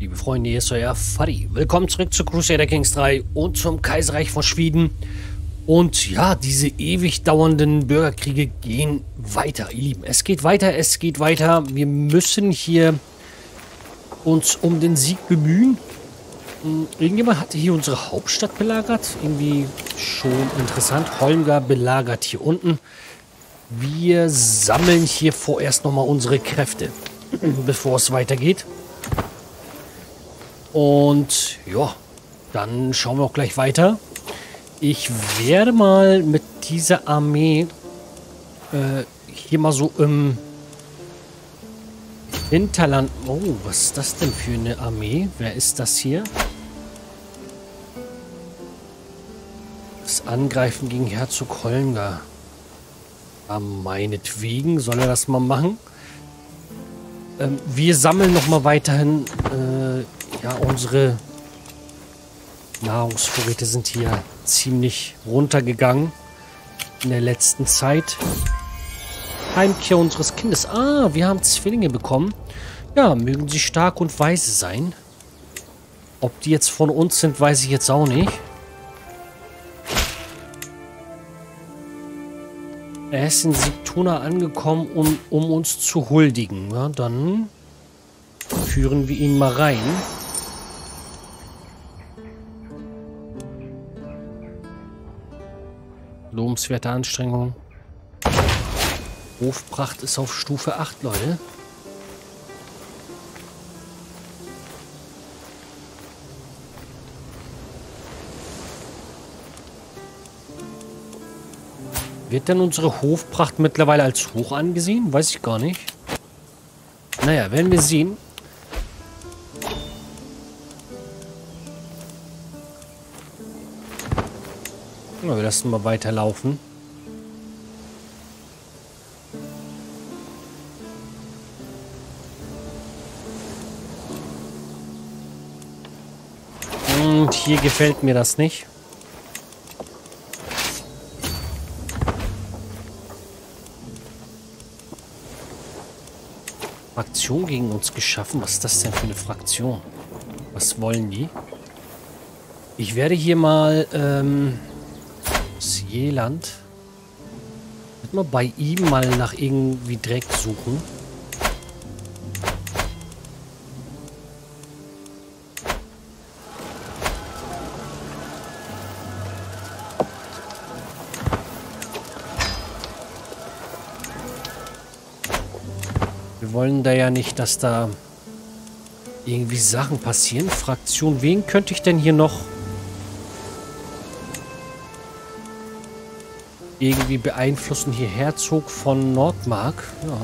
Liebe Freunde, hier ist euer Fadi. Willkommen zurück zu Crusader Kings 3 und zum Kaiserreich von Schweden. Und ja, diese ewig dauernden Bürgerkriege gehen weiter, ihr Lieben. Es geht weiter, es geht weiter. Wir müssen hier uns um den Sieg bemühen. Hm, irgendjemand hatte hier unsere Hauptstadt belagert. Irgendwie schon interessant. Holmgar belagert hier unten. Wir sammeln hier vorerst nochmal unsere Kräfte, bevor es weitergeht. Und ja, dann schauen wir auch gleich weiter. Ich werde mal mit dieser Armee äh, hier mal so im Hinterland... Oh, was ist das denn für eine Armee? Wer ist das hier? Das Angreifen gegen Herzog Holmgar. Ja, meinetwegen soll er das mal machen. Ähm, wir sammeln noch mal weiterhin... Äh, ja, unsere Nahrungsvorräte sind hier ziemlich runtergegangen in der letzten Zeit. Heimkehr unseres Kindes. Ah, wir haben Zwillinge bekommen. Ja, mögen sie stark und weise sein. Ob die jetzt von uns sind, weiß ich jetzt auch nicht. Er ist in Sigtuna angekommen, um, um uns zu huldigen. Ja, dann führen wir ihn mal rein. Lobenswerte Anstrengung. Hofpracht ist auf Stufe 8, Leute. Wird denn unsere Hofpracht mittlerweile als hoch angesehen? Weiß ich gar nicht. Naja, werden wir sehen. Ja, wir lassen mal weiterlaufen. Und hier gefällt mir das nicht. Fraktion gegen uns geschaffen? Was ist das denn für eine Fraktion? Was wollen die? Ich werde hier mal ähm, Jeland. Wird mal bei ihm mal nach irgendwie Dreck suchen. Wir wollen da ja nicht, dass da irgendwie Sachen passieren. Fraktion, wen könnte ich denn hier noch irgendwie beeinflussen. Hier Herzog von Nordmark. Ja.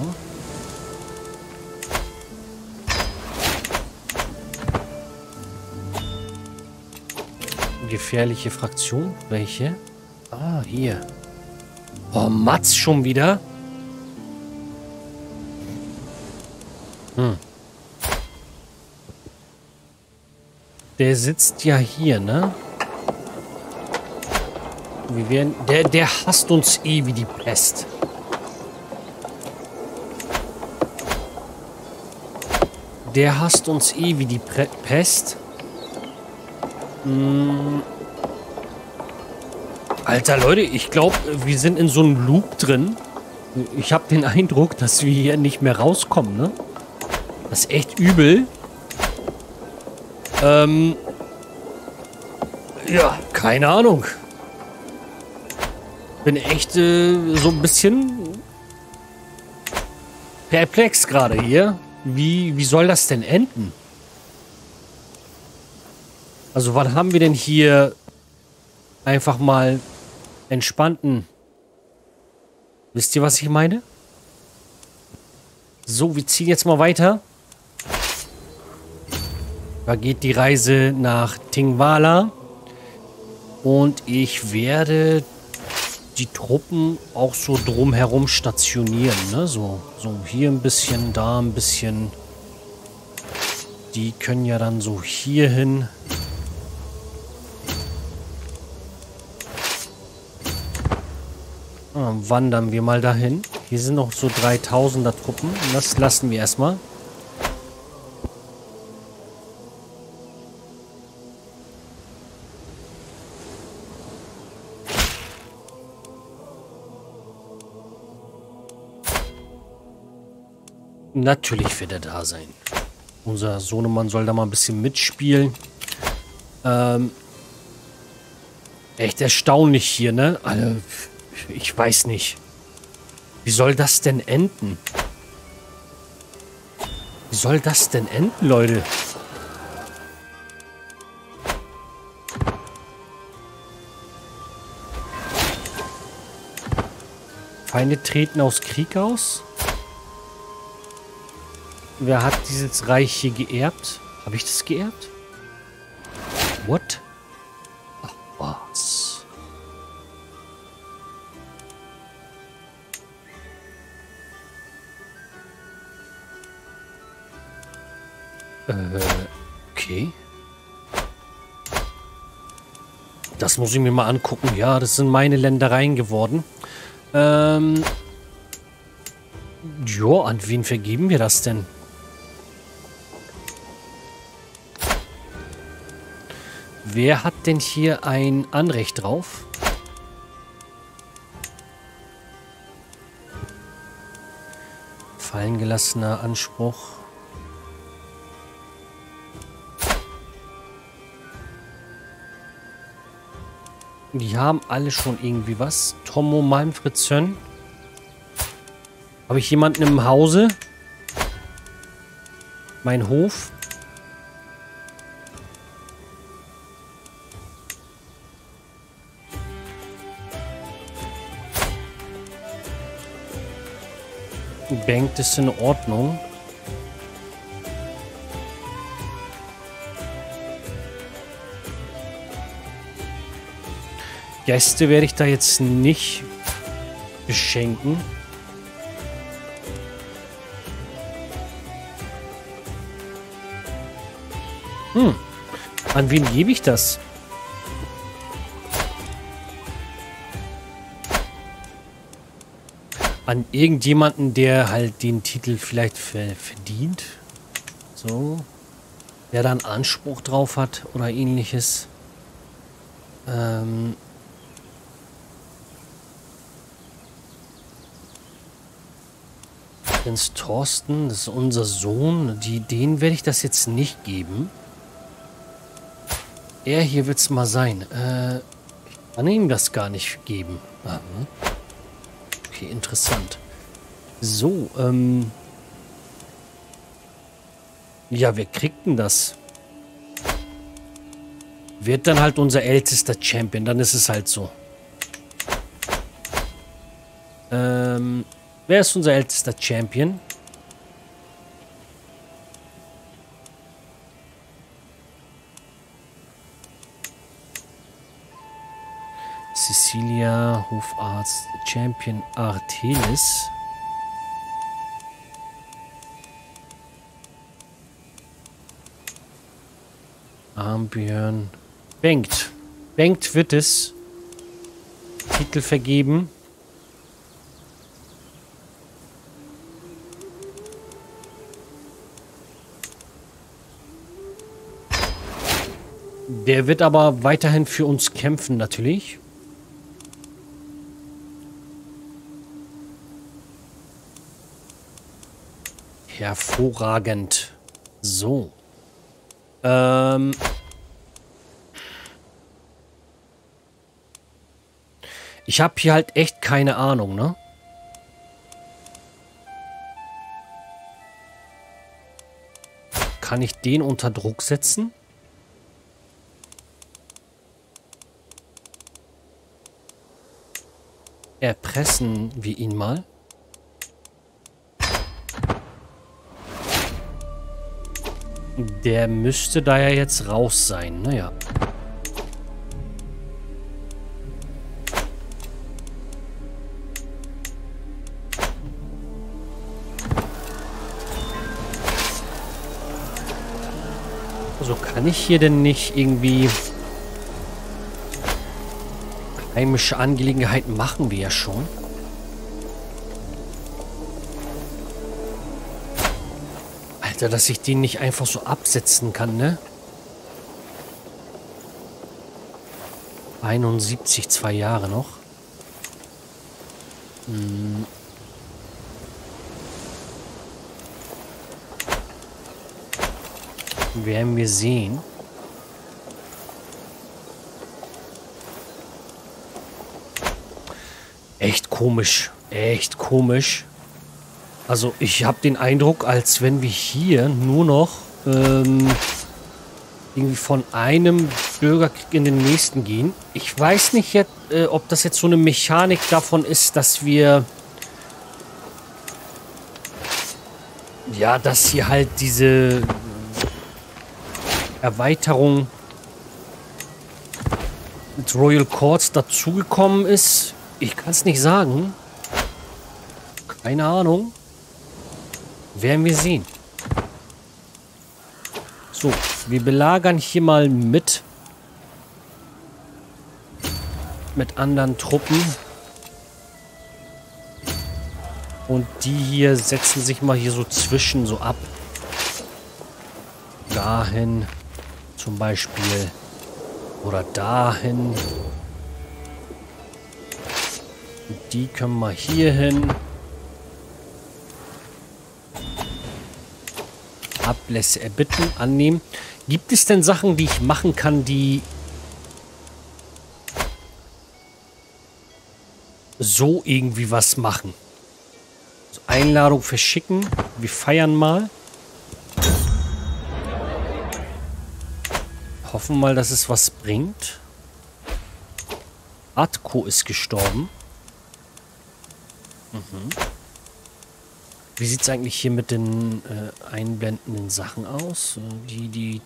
Gefährliche Fraktion? Welche? Ah, hier. Oh, Mats schon wieder? Hm. Der sitzt ja hier, ne? Wir werden, der, der hasst uns eh wie die Pest. Der hasst uns eh wie die Pre Pest. Hm. Alter, Leute, ich glaube, wir sind in so einem Loop drin. Ich habe den Eindruck, dass wir hier nicht mehr rauskommen, ne? Das ist echt übel. Ähm. Ja, keine Ahnung bin echt äh, so ein bisschen perplex gerade hier. Wie, wie soll das denn enden? Also wann haben wir denn hier einfach mal entspannten... Wisst ihr, was ich meine? So, wir ziehen jetzt mal weiter. Da geht die Reise nach Tingwala. Und ich werde die Truppen auch so drumherum stationieren, ne? So, so hier ein bisschen, da ein bisschen. Die können ja dann so hier hin. Ah, wandern wir mal dahin. Hier sind noch so 3000er Truppen. Das lassen wir erstmal. Natürlich wird er da sein. Unser Sohnemann soll da mal ein bisschen mitspielen. Ähm, echt erstaunlich hier, ne? Also, ich weiß nicht. Wie soll das denn enden? Wie soll das denn enden, Leute? Feinde treten aus Krieg aus? Wer hat dieses Reich hier geerbt? Habe ich das geerbt? What? Was? Äh, okay. Das muss ich mir mal angucken. Ja, das sind meine Ländereien geworden. Ähm. Jo, an wen vergeben wir das denn? Wer hat denn hier ein Anrecht drauf? Fallengelassener Anspruch. Die haben alle schon irgendwie was. Tomo Malmfred Sön. Habe ich jemanden im Hause? Mein Hof? Bank ist in Ordnung. Gäste werde ich da jetzt nicht beschenken. Hm. An wen gebe ich das? An irgendjemanden, der halt den Titel vielleicht verdient. So. Der dann Anspruch drauf hat oder ähnliches. Ähm. Prinz Thorsten, das ist unser Sohn. Die, den werde ich das jetzt nicht geben. Er hier wird es mal sein. Äh, ich kann ihm das gar nicht geben. Mhm. Okay, interessant. So, ähm... Ja, wer kriegt denn das? Wird dann halt unser ältester Champion. Dann ist es halt so. Ähm... Wer ist unser ältester Champion? Cecilia, Hofarzt, Champion Artelis. Armbjörn. Bengt. Bengt wird es. Titel vergeben. Der wird aber weiterhin für uns kämpfen, natürlich. Hervorragend. So. Ähm. Ich habe hier halt echt keine Ahnung, ne? Kann ich den unter Druck setzen? Erpressen wir ihn mal. Der müsste da ja jetzt raus sein. Naja. Also kann ich hier denn nicht irgendwie heimische Angelegenheiten machen wir ja schon. Alter, dass ich den nicht einfach so absetzen kann, ne? 71, zwei Jahre noch. Hm. Werden wir sehen. Echt komisch. Echt komisch. Also ich habe den Eindruck, als wenn wir hier nur noch ähm, irgendwie von einem Bürgerkrieg in den nächsten gehen. Ich weiß nicht, jetzt, äh, ob das jetzt so eine Mechanik davon ist, dass wir... Ja, dass hier halt diese Erweiterung mit Royal Courts dazugekommen ist. Ich kann es nicht sagen. Keine Ahnung. Werden wir sehen. So, wir belagern hier mal mit. Mit anderen Truppen. Und die hier setzen sich mal hier so zwischen so ab. Dahin zum Beispiel. Oder dahin. Und die können wir hier hin. Ablässe erbitten, annehmen. Gibt es denn Sachen, die ich machen kann, die so irgendwie was machen? Also Einladung verschicken. Wir feiern mal. Hoffen mal, dass es was bringt. Atko ist gestorben. Mhm. Wie sieht es eigentlich hier mit den äh, einblendenden Sachen aus? Äh, die, die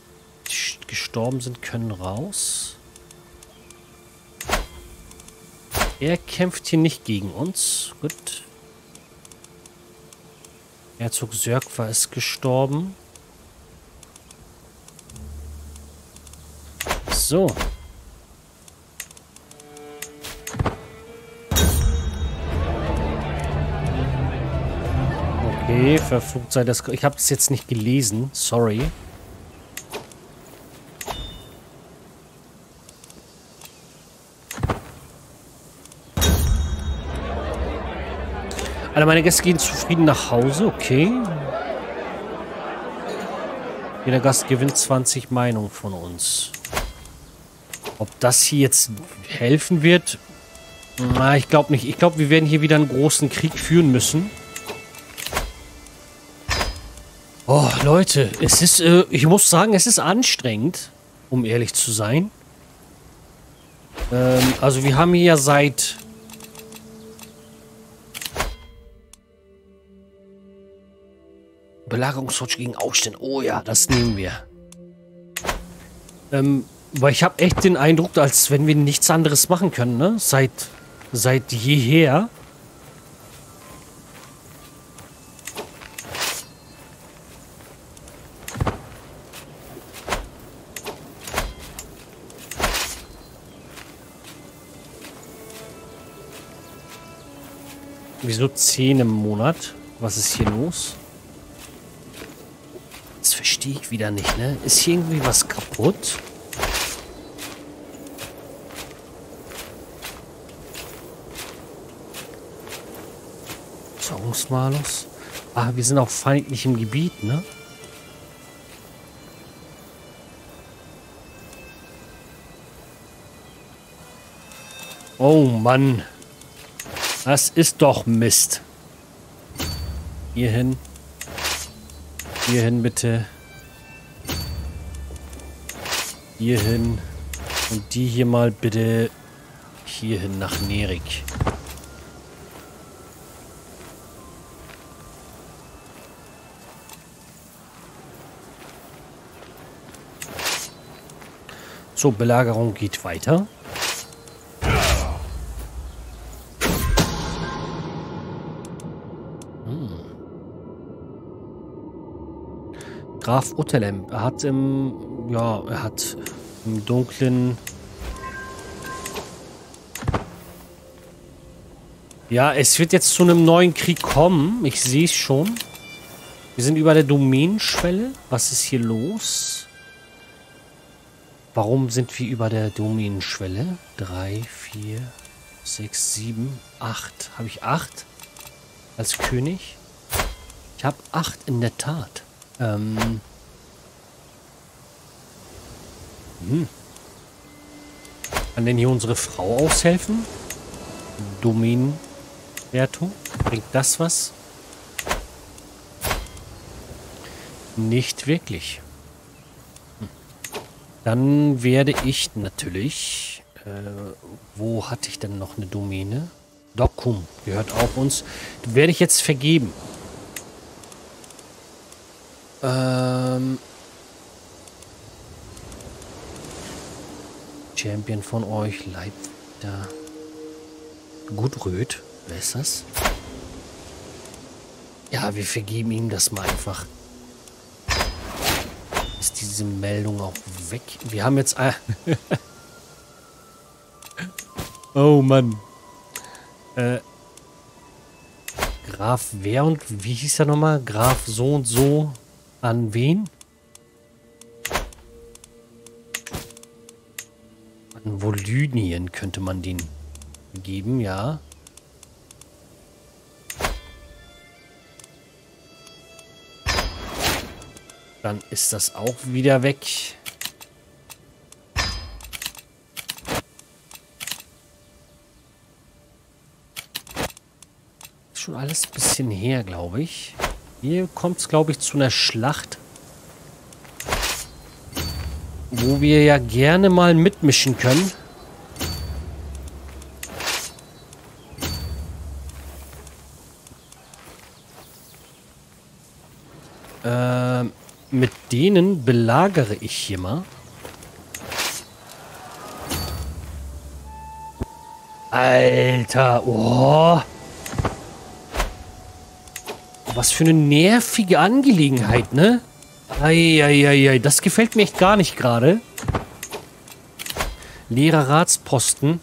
gestorben sind, können raus. Er kämpft hier nicht gegen uns. Gut. Herzog Sörkwa ist gestorben. So. Verflucht sei das... Ich habe es jetzt nicht gelesen. Sorry. Alle meine Gäste gehen zufrieden nach Hause. Okay. Jeder Gast gewinnt 20 Meinungen von uns. Ob das hier jetzt helfen wird? Na, ich glaube nicht. Ich glaube, wir werden hier wieder einen großen Krieg führen müssen. Oh, Leute, es ist, äh, ich muss sagen, es ist anstrengend, um ehrlich zu sein. Ähm, also wir haben hier ja seit... Belagerungsrutsch gegen Aufstände. Oh ja, das nehmen wir. Ähm, weil ich habe echt den Eindruck, als wenn wir nichts anderes machen können, ne? Seit, seit jeher. Wieso 10 im Monat? Was ist hier los? Das verstehe ich wieder nicht, ne? Ist hier irgendwie was kaputt? Zerungsmalus. Ah, wir sind auf feindlichem Gebiet, ne? Oh Mann. Das ist doch Mist. Hier hin. Hier hin bitte. Hier hin. Und die hier mal bitte hier hin nach Nerik. So, Belagerung geht weiter. Graf Uttelem. Er hat im, ja, er hat im dunklen... Ja, es wird jetzt zu einem neuen Krieg kommen. Ich sehe es schon. Wir sind über der Domänenschwelle. Was ist hier los? Warum sind wir über der Domänenschwelle? Drei, vier, sechs, sieben, acht. Habe ich acht als König? Ich habe acht in der Tat. Ähm, Mhm. Kann denn hier unsere Frau aushelfen? Domänenwertung. Bringt das was? Nicht wirklich. Hm. Dann werde ich natürlich... Äh, wo hatte ich denn noch eine Domäne? Dokum gehört auch uns. Werde ich jetzt vergeben. Ähm... Champion von euch, Leibwächter. Gudröd, wer ist das? Ja, wir vergeben ihm das mal einfach. Ist diese Meldung auch weg? Wir haben jetzt... oh Mann. Äh, Graf wer und wie hieß er nochmal? Graf so und so an wen? An Volynien könnte man den geben, ja. Dann ist das auch wieder weg. Ist schon alles ein bisschen her, glaube ich. Hier kommt es, glaube ich, zu einer Schlacht. Wo wir ja gerne mal mitmischen können. Ähm, mit denen belagere ich hier mal. Alter, oh. Was für eine nervige Angelegenheit, ne? Eieiei, das gefällt mir echt gar nicht gerade. Leerer Ratsposten.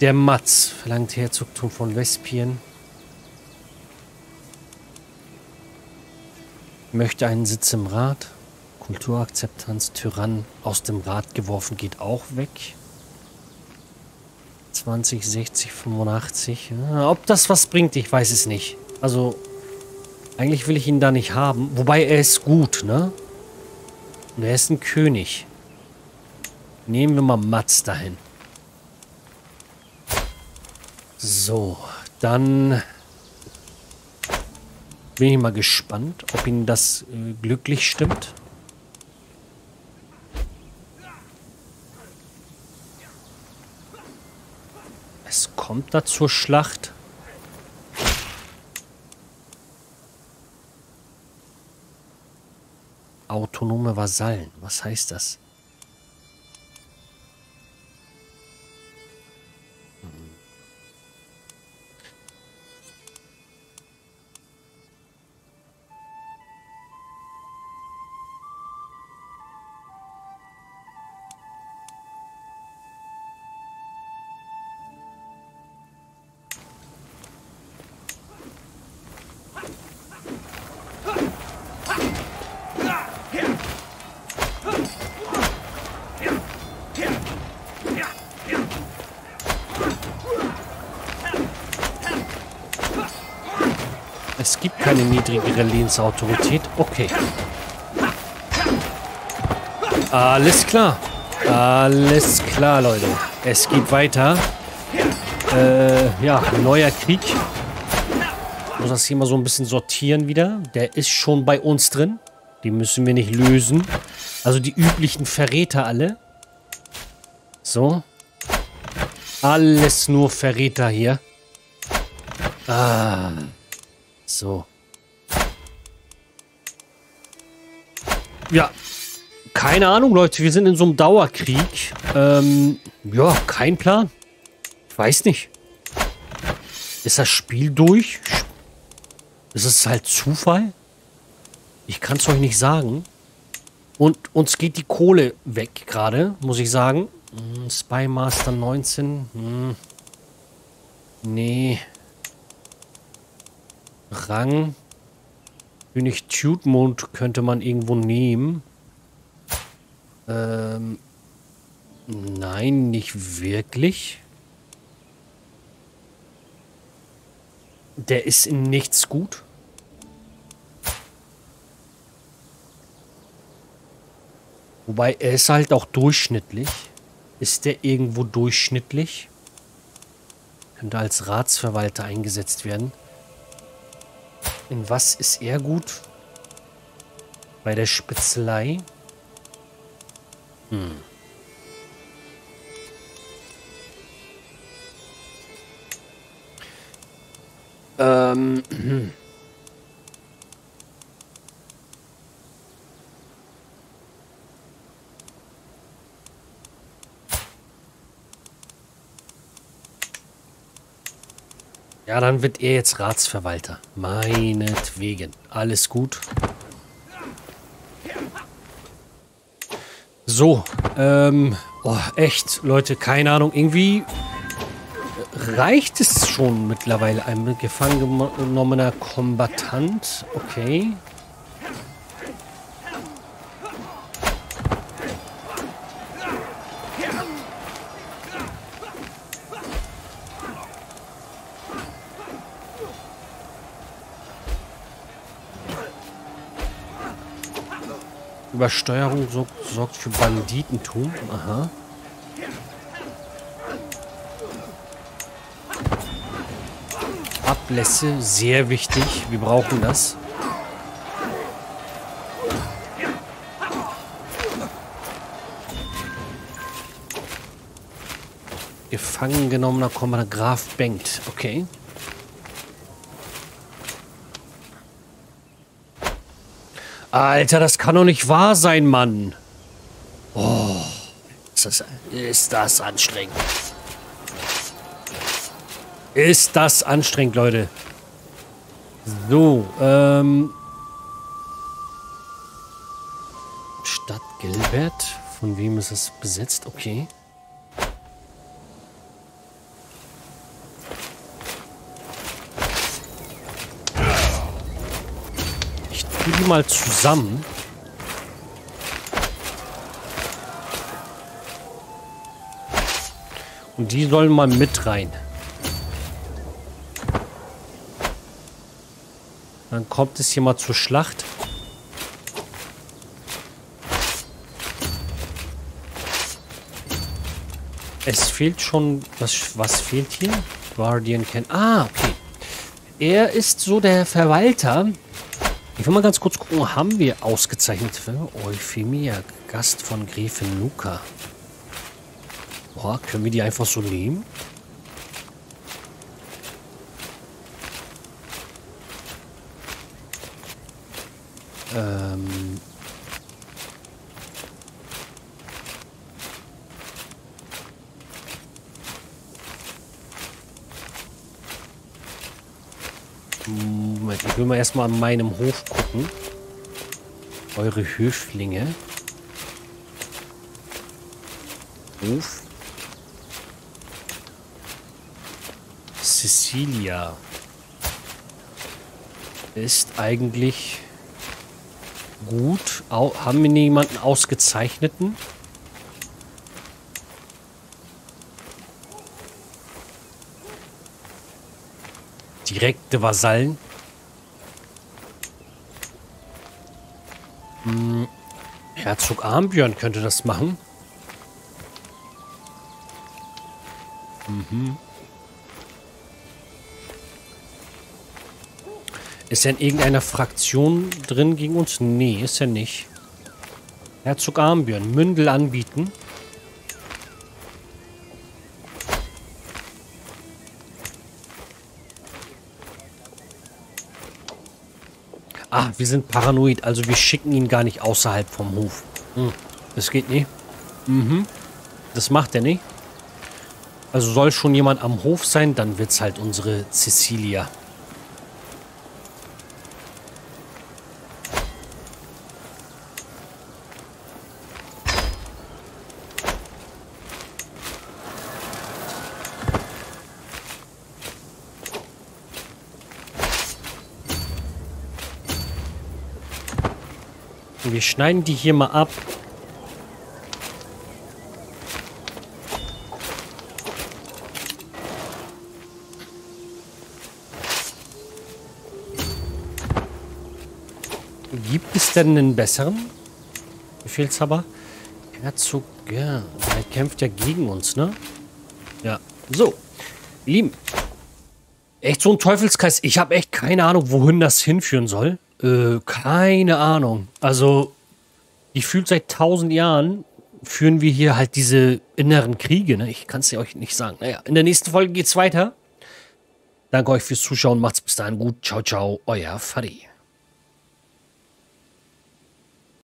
Der Matz verlangt Herzogtum von Vespien. Möchte einen Sitz im Rat. Kulturakzeptanz, Tyrann aus dem Rat geworfen, geht auch weg. 20, 60, 85. Ja, ob das was bringt, ich weiß es nicht. Also, eigentlich will ich ihn da nicht haben. Wobei, er ist gut, ne? Und er ist ein König. Nehmen wir mal Mats dahin. So, dann bin ich mal gespannt, ob ihn das äh, glücklich stimmt. Es kommt da zur Schlacht. Autonome Vasallen. Was heißt das? Es gibt keine niedrigere Lehnsautorität. Okay. Alles klar. Alles klar, Leute. Es geht weiter. Äh, ja, neuer Krieg. Ich muss das hier mal so ein bisschen sortieren wieder. Der ist schon bei uns drin. Die müssen wir nicht lösen. Also die üblichen Verräter alle. So. Alles nur Verräter hier. Ah. So. Ja. Keine Ahnung, Leute. Wir sind in so einem Dauerkrieg. Ähm, ja, kein Plan. Ich weiß nicht. Ist das Spiel durch? Ist es halt Zufall? Ich kann es euch nicht sagen. Und uns geht die Kohle weg gerade, muss ich sagen. Hm, Spy Master 19. Hm. Nee. Rang. König Tudemund könnte man irgendwo nehmen. Ähm, nein, nicht wirklich. Der ist in nichts gut. Wobei, er ist halt auch durchschnittlich. Ist der irgendwo durchschnittlich? Könnte als Ratsverwalter eingesetzt werden. In was ist er gut? Bei der Spitzelei? Hm. Ähm. Ja, dann wird er jetzt Ratsverwalter. Meinetwegen. Alles gut. So, ähm, oh, echt, Leute, keine Ahnung, irgendwie reicht es schon mittlerweile. Ein gefangen genommener Kombatant, okay. Übersteuerung sorgt, für Banditentum. Aha. Ablässe, sehr wichtig. Wir brauchen das. Gefangen genommener Kommandant Graf Bengt. Okay. Alter, das kann doch nicht wahr sein, Mann. Oh, ist das, ist das anstrengend. Ist das anstrengend, Leute. So, ähm... Stadt Gilbert. Von wem ist es besetzt? Okay. Die mal zusammen. Und die sollen mal mit rein. Dann kommt es hier mal zur Schlacht. Es fehlt schon... Was, was fehlt hier? Guardian Can... Ah, okay. Er ist so der Verwalter ich will mal ganz kurz gucken, haben wir ausgezeichnet für Euphemia, Gast von Gräfin Luca. Boah, können wir die einfach so nehmen? Ähm... Moment, ich will mal erstmal an meinem Hof gucken. Eure Höflinge. Hof. Cecilia. Ist eigentlich gut. Au haben wir jemanden ausgezeichneten? Direkte Vasallen. Herzog Armbjörn könnte das machen. Mhm. Ist er in irgendeiner Fraktion drin gegen uns? Nee, ist er nicht. Herzog Armbjörn, Mündel anbieten. Ah, wir sind paranoid, also wir schicken ihn gar nicht außerhalb vom Hof. Hm, das geht nicht. Mhm. Das macht er nicht. Also soll schon jemand am Hof sein, dann wird es halt unsere Cecilia. Wir schneiden die hier mal ab. Gibt es denn einen besseren Befehlshaber? Herzog, ja, der kämpft ja gegen uns, ne? Ja, so. Lieben, echt so ein Teufelskreis. Ich habe echt keine Ahnung, wohin das hinführen soll. Äh, keine Ahnung. Also, ich fühlt seit tausend Jahren führen wir hier halt diese inneren Kriege, ne? Ich kann es ja euch nicht sagen. Naja, in der nächsten Folge geht's weiter. Danke euch fürs Zuschauen. Macht's bis dahin gut. Ciao, ciao. Euer Fadi.